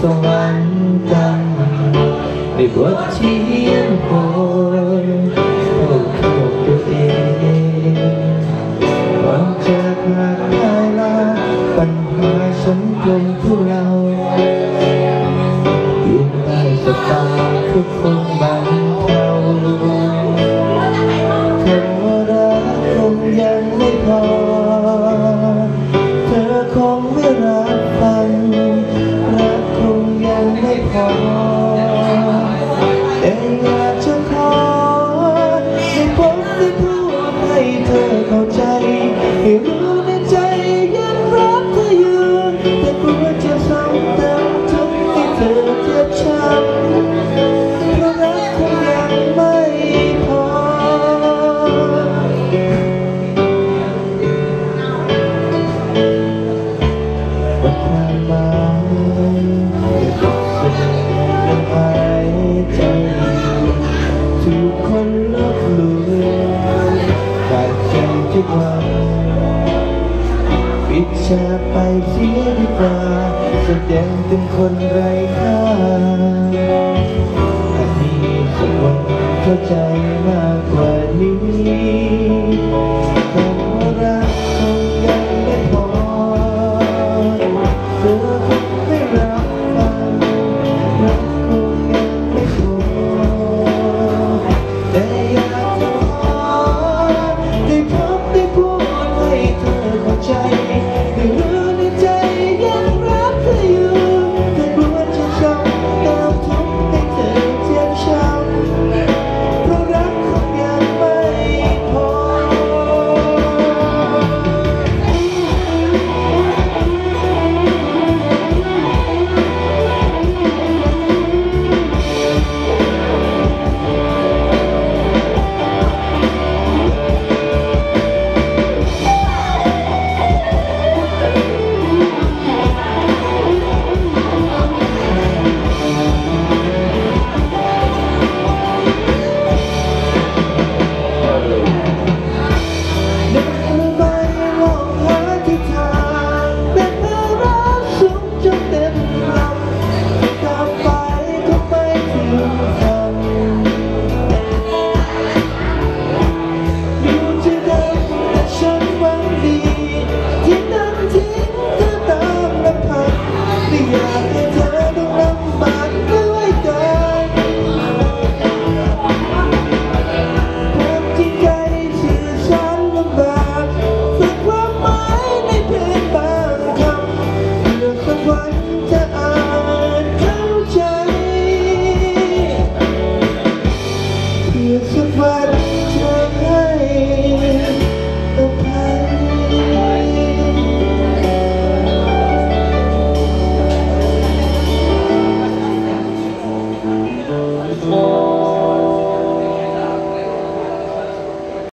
สวรรค์ต่าในบทที่ยังโหยโอ้ขอบตัวเองออกจากหลักได้ลปัญหาสังคมพวกเราอยู่ใต้สตาทุกคนบาง oh ยังเป็นคนไร้ค่าแต่มีสักวันเข้าใจไห